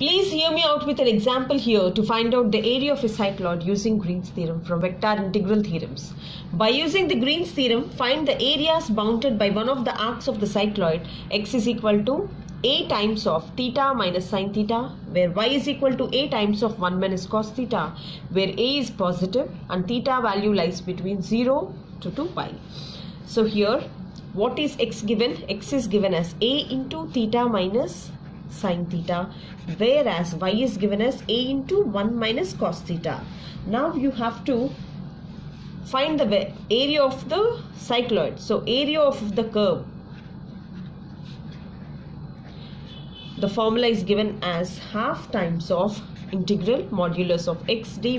Please hear me out with an example here to find out the area of a cycloid using Green's theorem from vector integral theorems. By using the Green's theorem, find the areas bounded by one of the arcs of the cycloid x is equal to a times of theta minus sine theta where y is equal to a times of 1 minus cos theta where a is positive and theta value lies between 0 to 2 pi. So here what is x given? x is given as a into theta minus sine theta whereas y is given as a into 1 minus cos theta. Now you have to find the area of the cycloid. So area of the curve. The formula is given as half times of integral modulus of x dy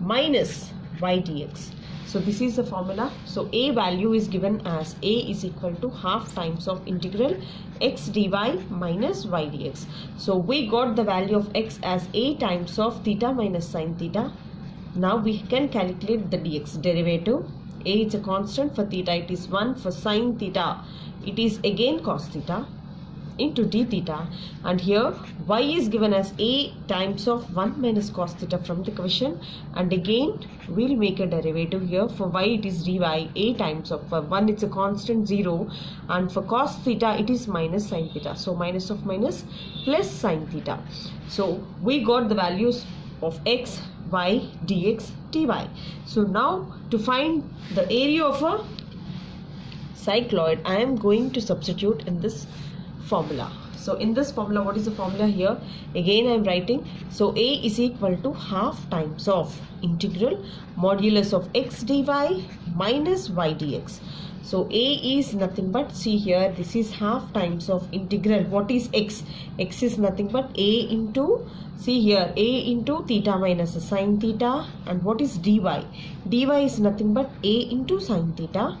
minus y dx. So this is the formula. So a value is given as a is equal to half times of integral x dy minus y dx. So we got the value of x as a times of theta minus sine theta. Now we can calculate the dx derivative. a is a constant for theta it is 1 for sine theta it is again cos theta into d theta. And here y is given as a times of 1 minus cos theta from the question and again we'll make a derivative here. For y it is dy a times of for 1 it's a constant 0 and for cos theta it is minus sin theta. So minus of minus plus sin theta. So we got the values of x y dx dy. So now to find the area of a cycloid I am going to substitute in this formula. So in this formula what is the formula here? Again I am writing. So a is equal to half times of integral modulus of x dy minus y dx. So a is nothing but see here this is half times of integral. What is x? X is nothing but a into see here a into theta minus sine theta. And what is dy? Dy is nothing but a into sine theta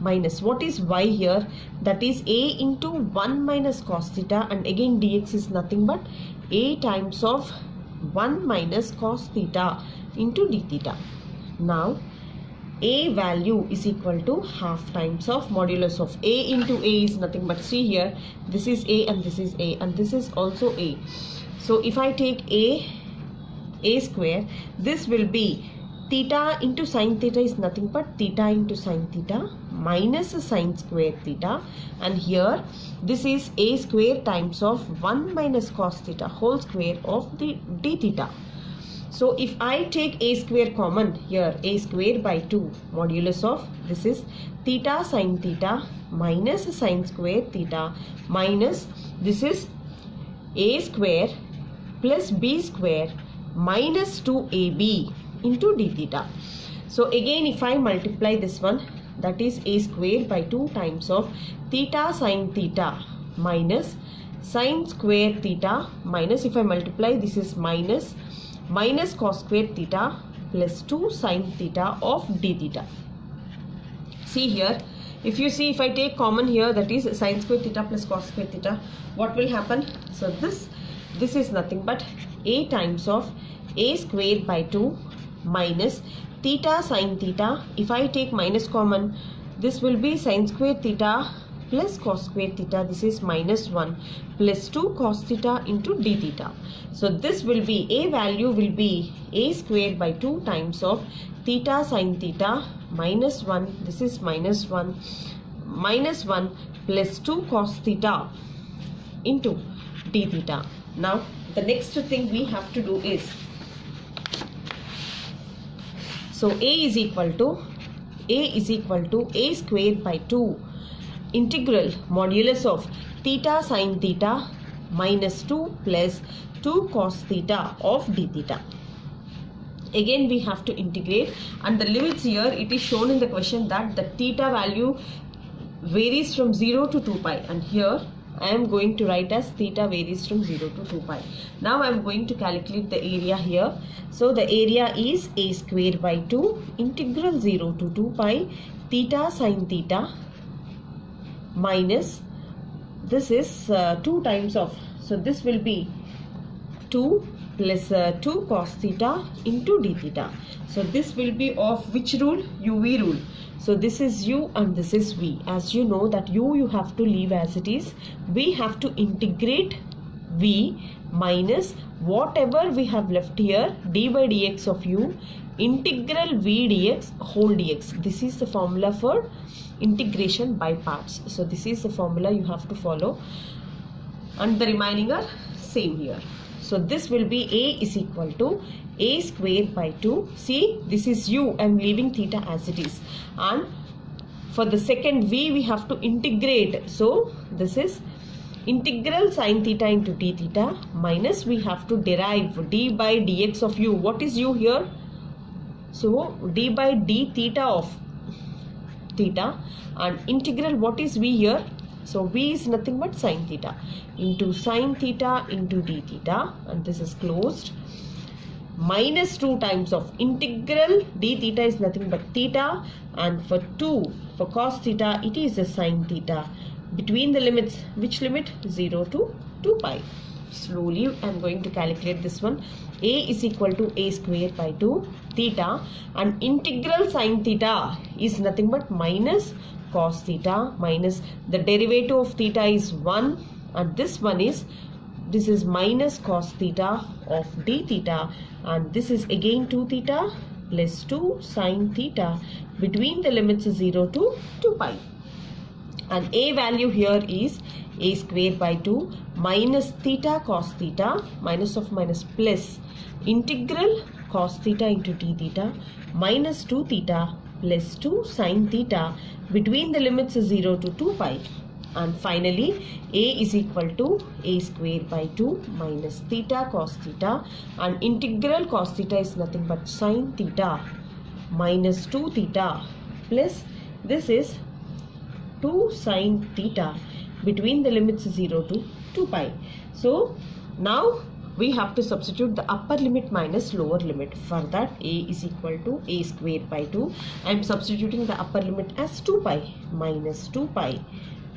minus. What is y here? That is a into 1 minus cos theta. And again dx is nothing but a times of 1 minus cos theta into d theta. Now a value is equal to half times of modulus of a into a is nothing but see here. This is a and this is a and this is also a. So if i take a a square this will be theta into sine theta is nothing but theta into sine theta minus sine square theta and here this is a square times of 1 minus cos theta whole square of the d theta. So if I take a square common here a square by 2 modulus of this is theta sine theta minus sine square theta minus this is a square plus b square minus 2ab into d theta. So again if I multiply this one that is a square by 2 times of theta sine theta minus sine square theta minus if I multiply this is minus minus cos square theta plus 2 sine theta of d theta. See here if you see if I take common here that is sine square theta plus cos square theta what will happen? So this this is nothing but a times of a square by 2 minus theta sine theta if I take minus common this will be sine square theta plus cos square theta. This is minus 1 plus 2 cos theta into d theta. So this will be a value will be a square by 2 times of theta sine theta minus 1 this is minus 1 minus 1 plus 2 cos theta into d theta. Now the next thing we have to do is so A is equal to A is equal to A square by 2 integral modulus of theta sine theta minus 2 plus 2 cos theta of d theta. Again we have to integrate. And the limits here it is shown in the question that the theta value varies from 0 to 2 pi. And here I am going to write as theta varies from 0 to 2 pi. Now I am going to calculate the area here. So the area is a square by 2 integral 0 to 2 pi theta sine theta minus this is uh, 2 times of so this will be 2 plus uh, 2 cos theta into d theta. So this will be of which rule? UV rule. So this is u and this is v. As you know that u you have to leave as it is. We have to integrate v minus whatever we have left here d by dx of u integral v dx whole dx this is the formula for integration by parts so this is the formula you have to follow and the remaining are same here. So this will be a is equal to a square by 2 see this is u. I'm leaving theta as it is. And for the second v we have to integrate. So this is integral sine theta into d theta minus we have to derive d by dx of u. What is u here? So d by d theta of theta. And integral what is v here so v is nothing but sine theta into sine theta into d theta and this is closed. Minus 2 times of integral d theta is nothing but theta and for 2 for cos theta it is a sine theta. Between the limits which limit? 0 to 2 pi. Slowly i'm going to calculate this one. A is equal to a square by 2 theta and integral sine theta is nothing but minus cos theta minus the derivative of theta is 1 and this one is this is minus cos theta of d theta and this is again 2 theta plus 2 sine theta. Between the limits 0 to 2 pi. And a value here is a square by 2 minus theta cos theta minus of minus plus integral cos theta into d theta minus 2 theta plus 2 sine theta between the limits 0 to 2 pi and finally a is equal to a square by 2 minus theta cos theta and integral cos theta is nothing but sine theta minus 2 theta plus this is 2 sine theta between the limits 0 to 2 pi. So now we have to substitute the upper limit minus lower limit. For that a is equal to a square by 2. I am substituting the upper limit as 2 pi minus 2 pi.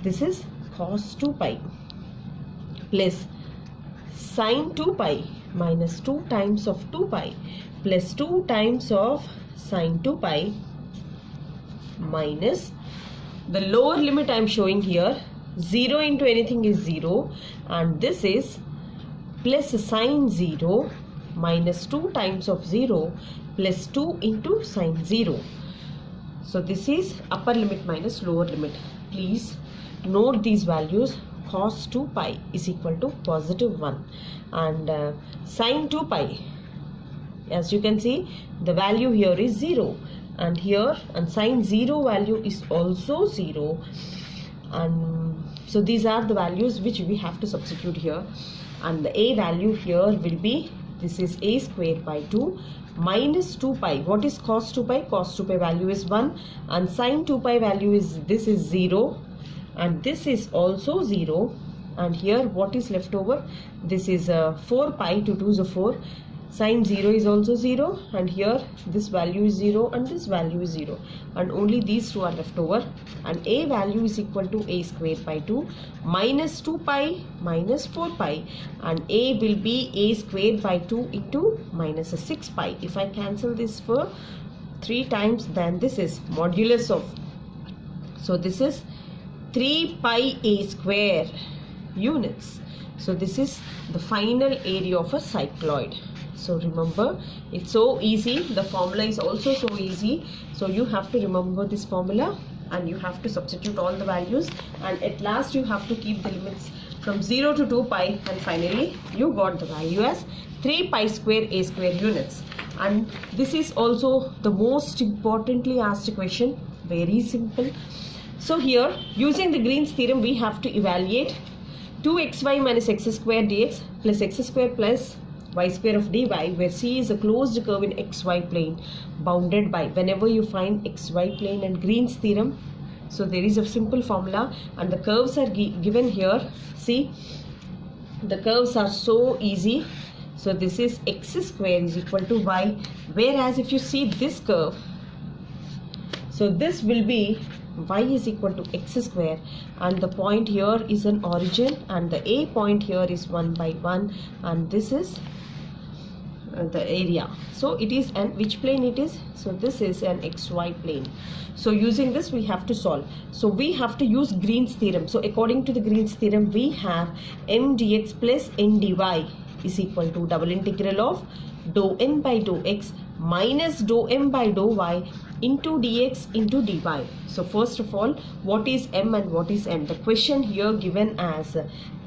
This is cos 2 pi plus sine 2 pi minus 2 times of 2 pi plus 2 times of sine 2 pi minus the lower limit I am showing here 0 into anything is 0 and this is plus sine 0 minus 2 times of 0 plus 2 into sine 0 so this is upper limit minus lower limit. Please note these values cos 2 pi is equal to positive 1 and uh, sine 2 pi as you can see the value here is 0 and here and sine 0 value is also 0 and so these are the values which we have to substitute here and the a value here will be this is a square by 2 minus 2 pi. What is cos 2 pi? Cos 2 pi value is 1 and sine 2 pi value is this is 0 and this is also 0 and here what is left over? This is uh, 4 pi to 2 is a 4 sine 0 is also 0 and here this value is 0 and this value is 0 and only these two are left over. And a value is equal to a square by 2 minus 2 pi minus 4 pi. And a will be a square by 2 into minus 6 pi. If I cancel this for 3 times then this is modulus of. So this is 3 pi a square units. So this is the final area of a cycloid so remember it's so easy. The formula is also so easy. So you have to remember this formula and you have to substitute all the values. And at last you have to keep the limits from 0 to 2 pi. And finally you got the value as 3 pi square a square units. And this is also the most importantly asked question. Very simple. So here using the Green's theorem we have to evaluate 2xy minus x square dx plus x square plus y square of dy where c is a closed curve in xy plane bounded by. Whenever you find xy plane and Green's theorem so there is a simple formula and the curves are given here. See the curves are so easy. So this is x square is equal to y. Whereas if you see this curve so this will be y is equal to x square and the point here is an origin and the a point here is 1 by 1 and this is Uh, the area. So it is and which plane it is? So this is an xy plane. So using this we have to solve. So we have to use Green's theorem. So according to the Green's theorem we have m dx plus n dy is equal to double integral of dou n by dou x minus dou m by dou y into dx into dy. So first of all, what is m and what is n? The question here given as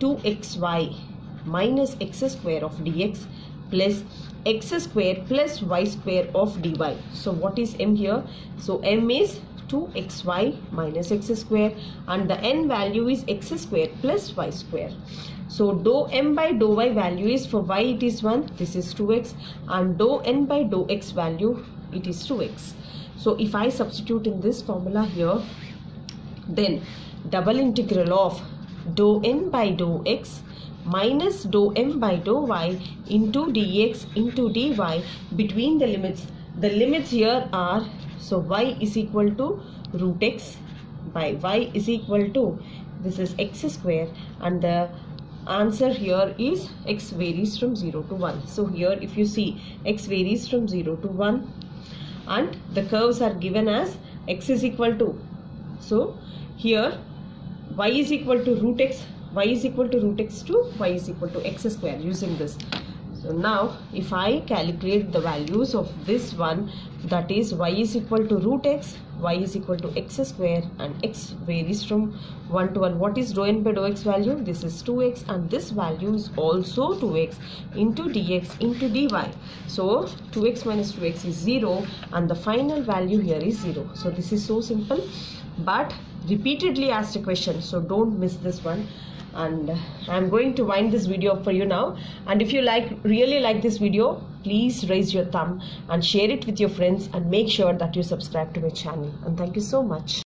2xy minus x square of dx plus x square plus y square of dy. So what is m here? So m is 2xy minus x square and the n value is x square plus y square. So dou m by dou y value is for y it is 1 this is 2x and dou n by dou x value it is 2x. So if I substitute in this formula here then double integral of dou n by dou x minus dou m by dou y into dx into dy between the limits. The limits here are so y is equal to root x by y is equal to this is x square and the answer here is x varies from 0 to 1. So here if you see x varies from 0 to 1 and the curves are given as x is equal to so here y is equal to root x y is equal to root x to y is equal to x square using this so now if I calculate the values of this one that is y is equal to root x, y is equal to x square and x varies from 1 to 1. What is dou n by dou x value? This is 2x and this value is also 2x into dx into dy. So 2x minus 2x is 0 and the final value here is 0. So this is so simple but repeatedly asked a question so don't miss this one and I'm going to wind this video up for you now. And if you like really like this video please raise your thumb and share it with your friends and make sure that you subscribe to my channel. And thank you so much